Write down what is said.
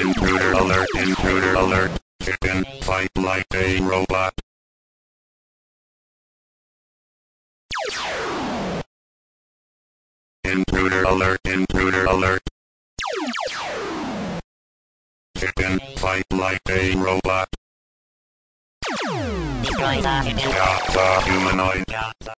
intruder alert, intruder alert. Chicken, fight like a robot. Intruder alert, intruder alert. Chicken, fight like a robot. Destroy the. Got the humanoid.